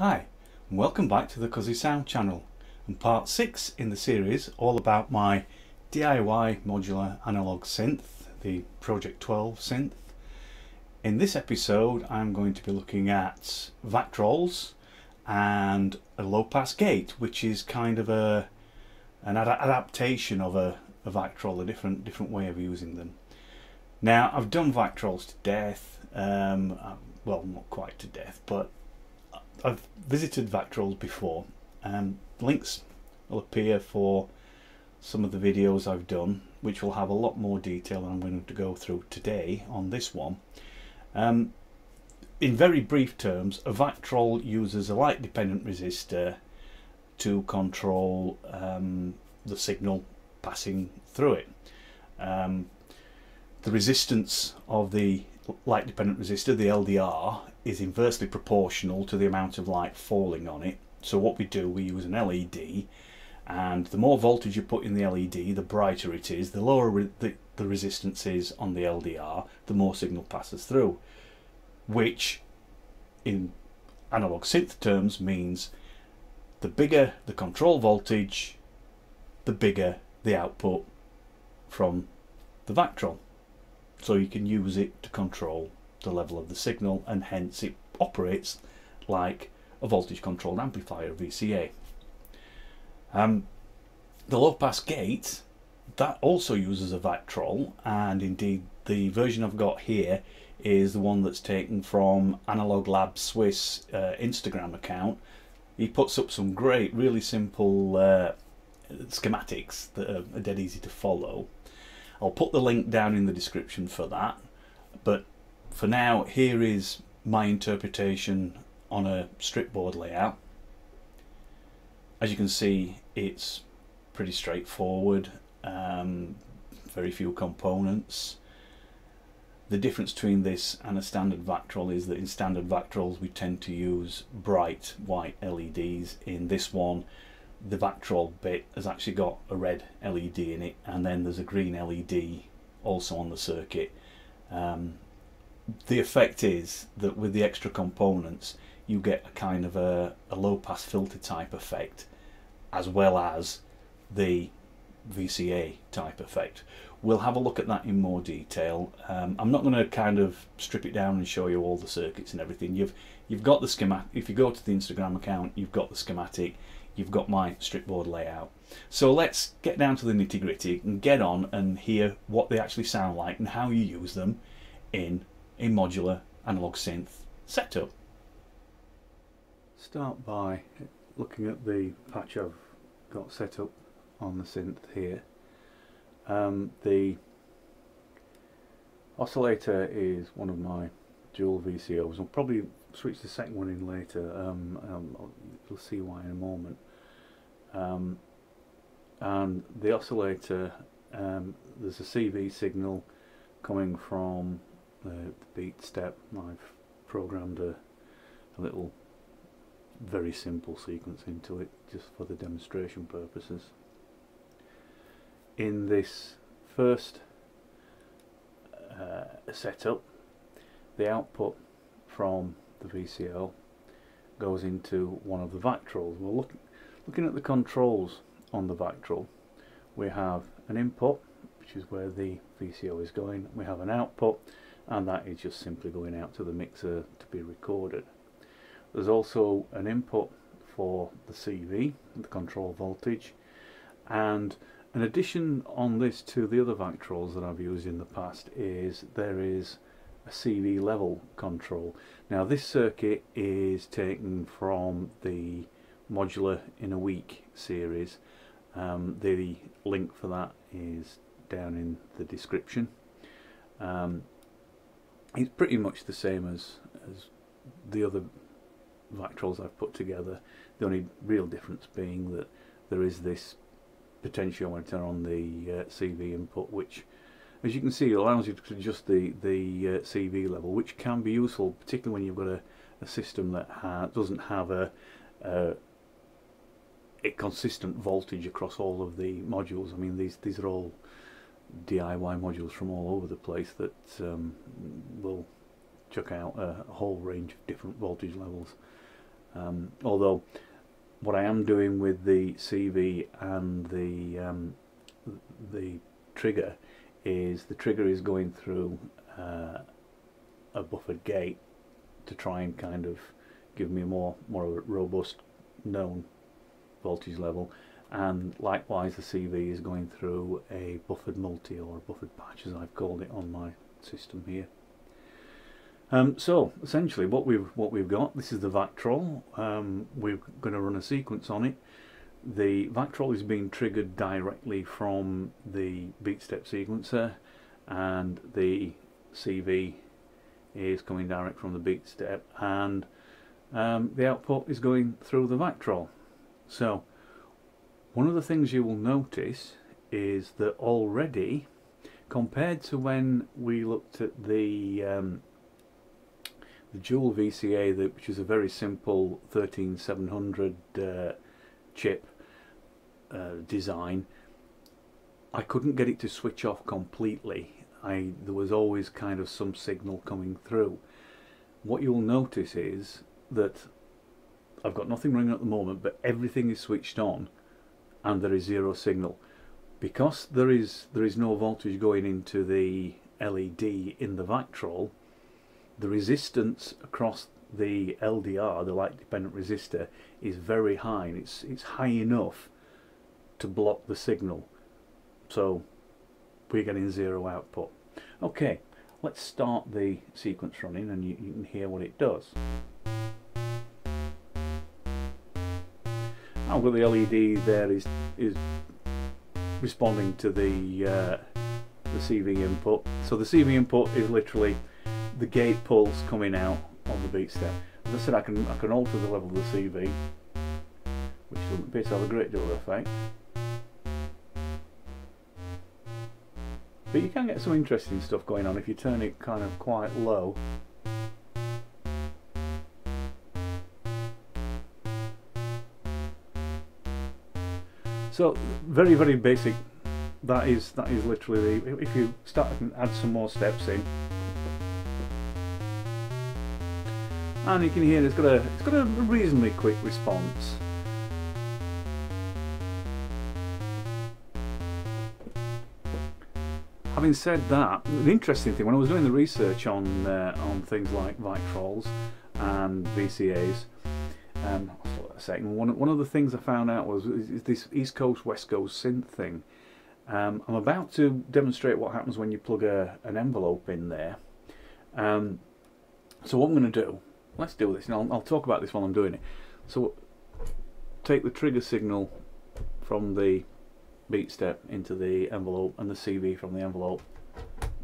Hi, and welcome back to the CuSi Sound channel and part 6 in the series all about my DIY modular analog synth, the Project 12 synth. In this episode I'm going to be looking at Vactrols and a low pass gate which is kind of a an ad adaptation of a, a Vactrol, a different different way of using them. Now I've done Vactrols to death, um, uh, well not quite to death but I've visited Vactrols before. and links will appear for some of the videos I've done, which will have a lot more detail than I'm going to go through today on this one. Um, in very brief terms, a Vactrol uses a light dependent resistor to control um, the signal passing through it. Um, the resistance of the light dependent resistor, the LDR, is inversely proportional to the amount of light falling on it. So what we do, we use an LED and the more voltage you put in the LED, the brighter it is, the lower re the, the resistance is on the LDR, the more signal passes through. Which, in analog synth terms, means the bigger the control voltage, the bigger the output from the Vactrol. So you can use it to control the level of the signal and hence it operates like a voltage controlled amplifier VCA. Um, the low pass gate that also uses a Vactrol and indeed the version I've got here is the one that's taken from Analog Lab Swiss uh, Instagram account. He puts up some great really simple uh, schematics that are, dead easy to follow. I'll put the link down in the description for that but for now, here is my interpretation on a strip board layout. As you can see, it's pretty straightforward, um, very few components. The difference between this and a standard Vactrol is that in standard Vactrols we tend to use bright white LEDs. In this one, the Vactrol bit has actually got a red LED in it and then there's a green LED also on the circuit. Um, the effect is that with the extra components you get a kind of a, a low pass filter type effect as well as the VCA type effect. We'll have a look at that in more detail. Um, I'm not going to kind of strip it down and show you all the circuits and everything. You've you've got the schematic. If you go to the Instagram account, you've got the schematic. You've got my strip board layout. So let's get down to the nitty gritty and get on and hear what they actually sound like and how you use them in a modular analog synth setup. Start by looking at the patch I've got set up on the synth here. Um, the oscillator is one of my dual VCOs. I'll probably switch the second one in later. Um, um, you'll see why in a moment. Um, and the oscillator, um, there's a CV signal coming from the, the BeatStep I've programmed a, a little very simple sequence into it just for the demonstration purposes. In this first uh, setup the output from the VCO goes into one of the Vactrols. Well, look, looking at the controls on the Vactrol we have an input which is where the VCO is going, we have an output and that is just simply going out to the mixer to be recorded. There's also an input for the CV, the control voltage, and an addition on this to the other Vactrols that I've used in the past is there is a CV level control. Now this circuit is taken from the modular in a week series. Um, the link for that is down in the description. Um, it's pretty much the same as as the other Vactrols I've put together. The only real difference being that there is this potentiometer on the uh, CV input, which, as you can see, allows you to adjust the the uh, CV level, which can be useful, particularly when you've got a, a system that ha doesn't have a, a a consistent voltage across all of the modules. I mean, these these are all DIY modules from all over the place that um, will chuck out a, whole range of different voltage levels. Um, although what I am doing with the CV and the um, the trigger is the trigger is going through uh, a buffered gate to try and kind of give me a more more robust known voltage level and likewise the CV is going through a buffered multi or a buffered patch as I've called it on my system here. Um, so essentially what we've what we've got this is the Vactrol um, we're going to run a sequence on it. The Vactrol is being triggered directly from the BeatStep sequencer and the CV is coming direct from the BeatStep and um, the output is going through the Vactrol so one of the things you will notice is that already compared to when we looked at the um, the dual VCA that, which is a very simple 13700 uh, chip uh, design I couldn't get it to switch off completely. I there was always kind of some signal coming through. What you'll notice is that I've got nothing running at the moment but everything is switched on and there is zero signal because there is there is no voltage going into the LED in the Vactrol the resistance across the LDR, the light dependent resistor, is very high and it's, it's high enough to block the signal. So we're getting zero output. Okay, let's start the sequence running and you, you can hear what it does. I've got the LED there is, is responding to the, uh, the CV input. So the CV input is literally the gate pulse coming out on the BeatStep. As I said, I can I can alter the level of the CV, which doesn't appear to have a great deal of effect. But you can get some interesting stuff going on if you turn it kind of quite low. So very very basic. That is that is literally the, if you start and add some more steps in. and you can hear it's got a it's got a reasonably quick response. Having said that, the interesting thing when I was doing the research on uh, on things like Vactrols and VCAs, second. One one of the things I found out was is this East Coast West Coast synth thing. Um, I'm about to demonstrate what happens when you plug a, an envelope in there. Um, so what I'm going to do let's do this and I'll, I'll talk about this while I'm doing it so take the trigger signal from the BeatStep into the envelope and the CV from the envelope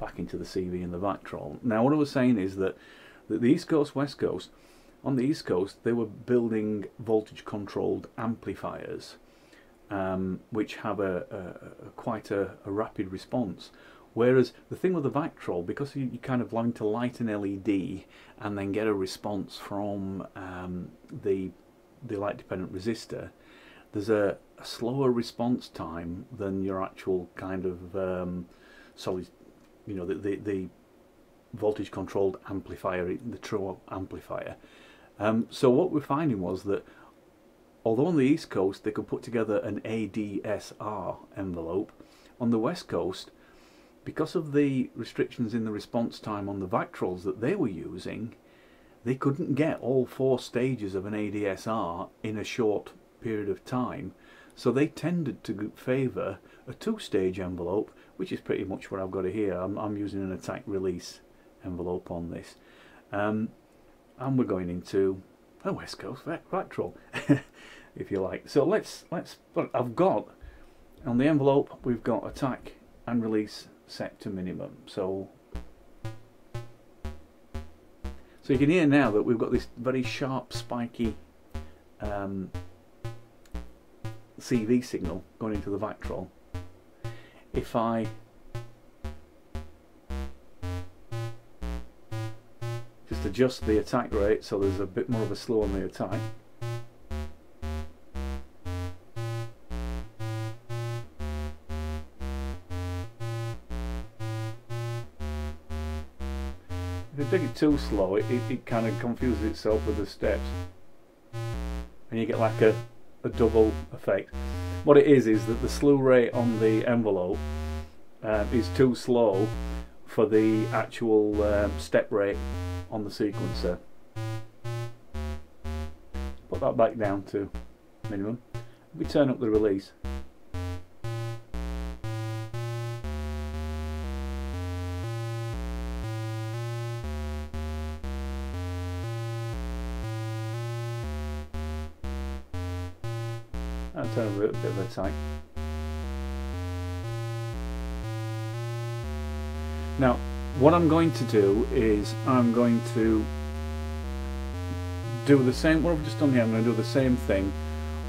back into the CV and the back Vactrol. Now what I was saying is that, that the East Coast, West Coast, on the East Coast they were building voltage controlled amplifiers um, which have a, a, a quite a, a, rapid response Whereas the thing with the Vactrol, because you, you kind of learn to light an LED and then get a response from um, the the light dependent resistor, there's a, a, slower response time than your actual kind of um, solid, you know, the, the, the voltage controlled amplifier, the true amplifier. Um, so what we're finding was that although on the east coast they could put together an ADSR envelope, on the west coast because of the restrictions in the response time on the Vactrols that they were using, they couldn't get all four stages of an ADSR in a short period of time. So they tended to favour a two-stage envelope, which is pretty much what I've got here. I'm, I'm using an attack release envelope on this. Um, and we're going into a West Coast Vactrol, if you like. So let's, let's, I've got, on the envelope, we've got attack and release set to minimum. So, so you can hear now that we've got this very sharp, spiky um, CV signal going into the Vactrol. If I adjust the attack rate so there's a bit more of a slow on the attack If you take it too slow, it, it, it kind of confuses itself with the steps. and you get like a, a double effect. What it is is that the slew rate on the envelope uh, is too slow for the actual um, step rate on the sequencer. Put that back down to minimum. We turn up the release. I'll turn a bit, bit of a tight. Now, what I'm going to do is I'm going to do the same, what I've just done here, I'm going to do the same thing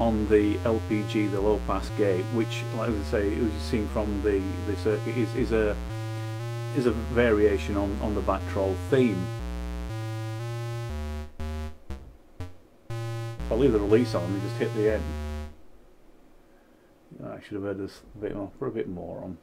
on the LPG, the low pass gate, which, like I say, as you've seen from the, the circuit, is, is a is a variation on, on the Vactrol theme. I'll leave the release on and just hit the end. I should have heard this a bit more, put a bit more on.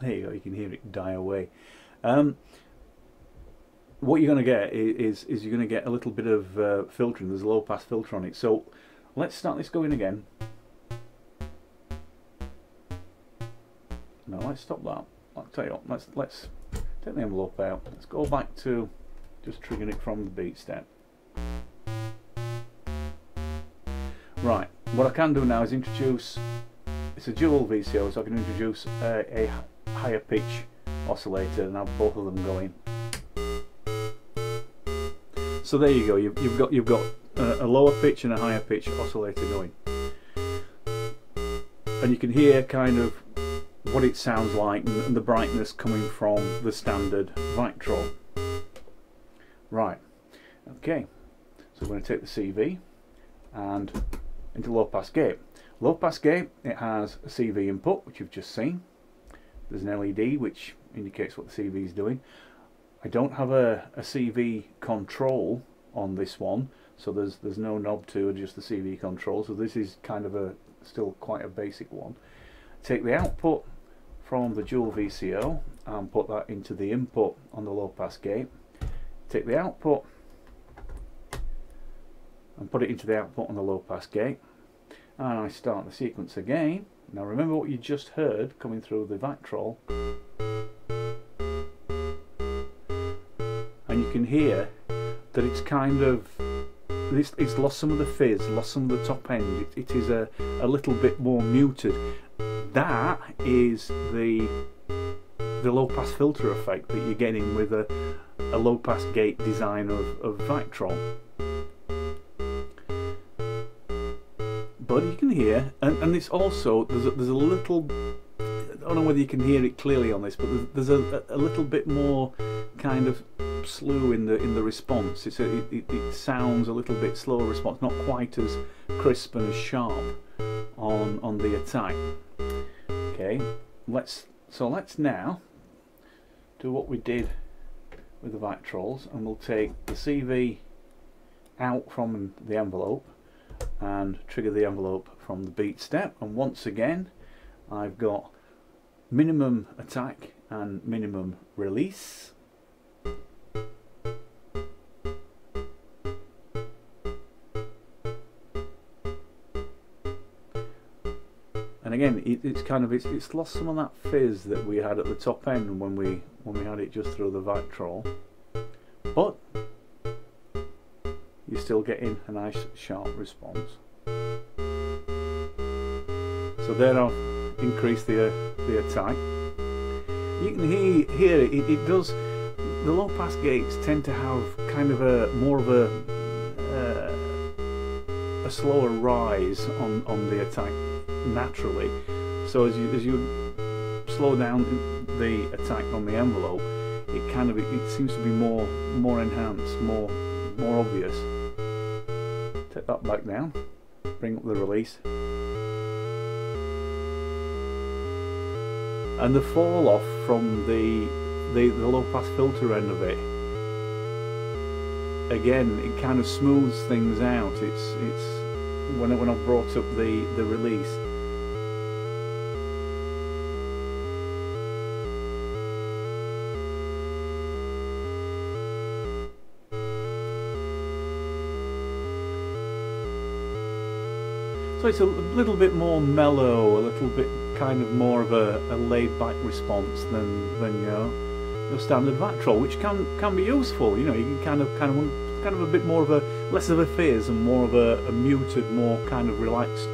There you go, you can hear it die away. Um, what you're going to get is, is you're going to get a little bit of uh, filtering. There's a low pass filter on it. So let's start this going again. No, let's stop that. I'll tell you what, let's, let's take the envelope out. Let's go back to just triggering it from the BeatStep. Right, what I can do now is introduce, it's a dual VCO, so I can introduce uh, a higher pitch oscillator and have both of them going. So there you go. You've, you've got you've got a, a, lower pitch and a higher pitch oscillator going, and you can hear kind of what it sounds like and the brightness coming from the standard Vactrol. Right. Okay. So we're going to take the CV and into low pass gate. Low pass gate, it has a CV input, which you've just seen. There's an LED, which indicates what the CV is doing. I don't have a, a CV control on this one so there's there's no knob to adjust the CV control so this is kind of a still quite a basic one. Take the output from the dual VCO and put that into the input on the low pass gate. Take the output and put it into the output on the low pass gate. And I start the sequence again now remember what you just heard coming through the Vactrol and you can hear that it's kind of it's, it's lost some of the fizz, lost some of the top end. it, it is a, a little bit more muted. That is the the low pass filter effect that you're getting with a, a low pass gate design of, of Vactrol. You can hear, and, and it's also there's a, there's a little I don't know whether you can hear it clearly on this, but there's, there's a, a little bit more kind of slew in the in the response. It's a, it, it, sounds a little bit slower response, not quite as crisp and as sharp on on the attack. Okay, let's so let's now do what we did with the Vactrols, and we'll take the CV out from the envelope and trigger the envelope from the BeatStep. And once again, I've got minimum attack and minimum release. and again it, it's kind of it's, it's lost some of that fizz that we had at the top end when we when we had it just through the Vactrol but you're still getting a nice sharp response so there I've increased the, uh, the attack you can hear, hear it, it, does the low pass gates tend to have kind of a more of a uh, a slower rise on, on the attack naturally. So as you as you slow down the attack on the envelope, it kind of it, it seems to be more more enhanced, more more obvious. That back down, bring up the release. And the fall off from the, the, the low pass filter end of it again it kind of smooths things out it's it's when when I've brought up the the release So it's a little bit more mellow, a little bit kind of more of a, a laid-back response than than your standard Vactrol, which can can be useful. You know, you can kind of kind of kind of a bit more of a less of a fizz and more of a, a muted, more kind of relaxed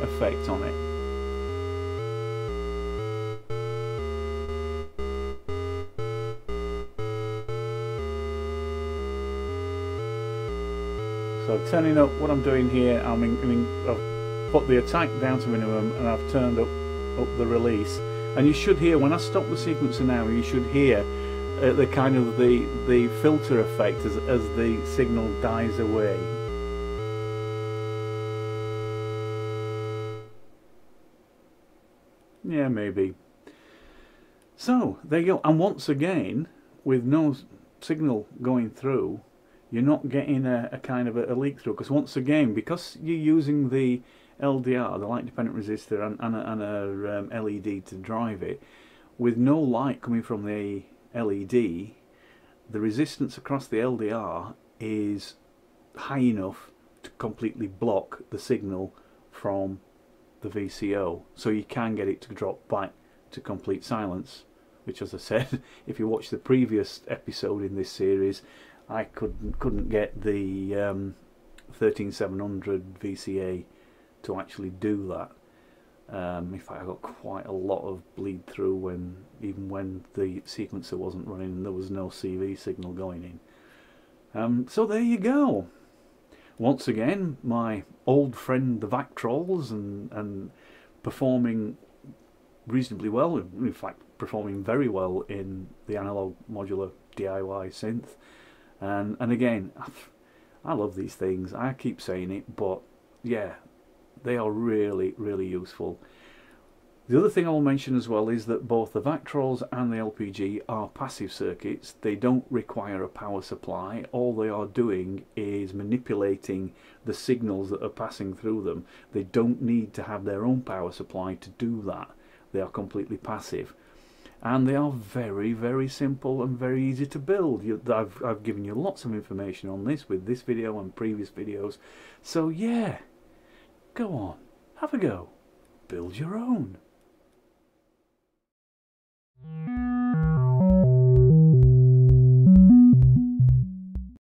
effect on it. So turning up what I'm doing here, I'm in, put the attack down to minimum and I've turned up up the release. And you should hear when I stop the sequencer now, you should hear uh, the kind of the the filter effect as as the signal dies away. Yeah, maybe. So there you go. And once again, with no signal going through, you're not getting a, a kind of a, a leak through because once again because you're using the LDR the light dependent resistor and, and a, and a um, LED to drive it. With no light coming from the LED the resistance across the LDR is high enough to completely block the signal from the VCO so you can get it to drop back to complete silence which as I said if you watch the previous episode in this series I couldn't couldn't get the um, 13700 VCA to actually do that. Um, in fact, I got quite a lot of bleed through when even when the sequencer wasn't running and there was no CV signal going in. Um, so there you go. Once again, my old friend the Vactrols and and performing reasonably well. In fact, performing very well in the analog modular DIY synth. And and again, I love these things. I keep saying it, but yeah, they are really really useful. The other thing I will mention as well is that both the Vactrols and the LPG are passive circuits. They don't require a power supply. All they are doing is manipulating the signals that are passing through them. They don't need to have their own power supply to do that. They are completely passive and they are very very simple and very easy to build you, I've, I've given you lots of information on this with this video and previous videos so yeah go on have a go. Build your own